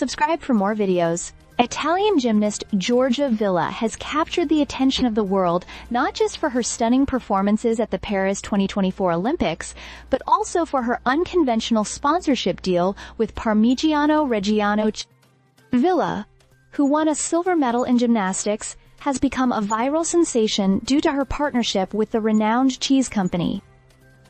Subscribe for more videos. Italian gymnast Giorgia Villa has captured the attention of the world not just for her stunning performances at the Paris 2024 Olympics, but also for her unconventional sponsorship deal with Parmigiano Reggiano. Villa, who won a silver medal in gymnastics, has become a viral sensation due to her partnership with the renowned cheese company.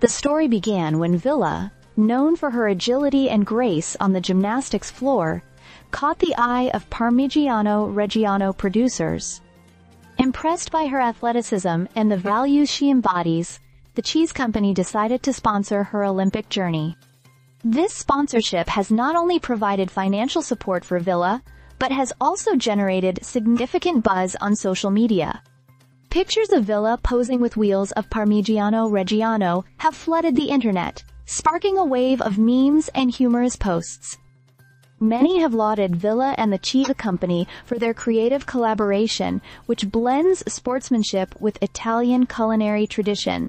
The story began when Villa, known for her agility and grace on the gymnastics floor, caught the eye of Parmigiano Reggiano producers. Impressed by her athleticism and the values she embodies, the cheese company decided to sponsor her Olympic journey. This sponsorship has not only provided financial support for Villa, but has also generated significant buzz on social media. Pictures of Villa posing with wheels of Parmigiano Reggiano have flooded the internet, sparking a wave of memes and humorous posts. Many have lauded Villa and the Cheetah Company for their creative collaboration, which blends sportsmanship with Italian culinary tradition.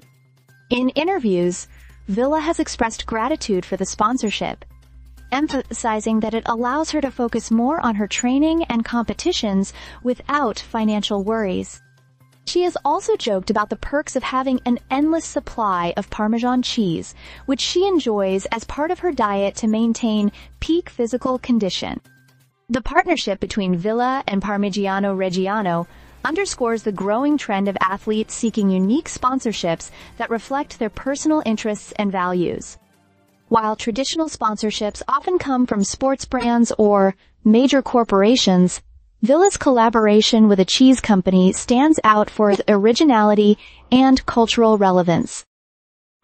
In interviews, Villa has expressed gratitude for the sponsorship, emphasizing that it allows her to focus more on her training and competitions without financial worries. She has also joked about the perks of having an endless supply of Parmesan cheese, which she enjoys as part of her diet to maintain peak physical condition. The partnership between Villa and Parmigiano Reggiano underscores the growing trend of athletes seeking unique sponsorships that reflect their personal interests and values. While traditional sponsorships often come from sports brands or major corporations, Villa's collaboration with a cheese company stands out for its originality and cultural relevance.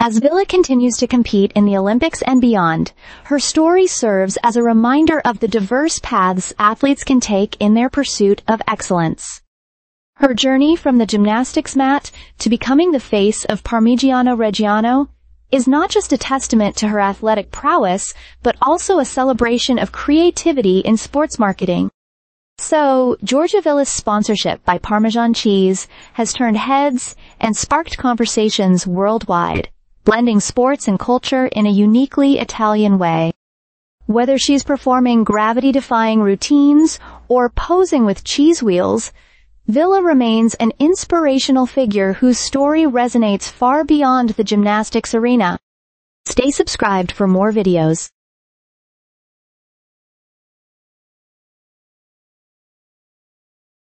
As Villa continues to compete in the Olympics and beyond, her story serves as a reminder of the diverse paths athletes can take in their pursuit of excellence. Her journey from the gymnastics mat to becoming the face of Parmigiano Reggiano is not just a testament to her athletic prowess, but also a celebration of creativity in sports marketing. So, Giorgia Villa's sponsorship by Parmesan Cheese has turned heads and sparked conversations worldwide, blending sports and culture in a uniquely Italian way. Whether she's performing gravity-defying routines or posing with cheese wheels, Villa remains an inspirational figure whose story resonates far beyond the gymnastics arena. Stay subscribed for more videos.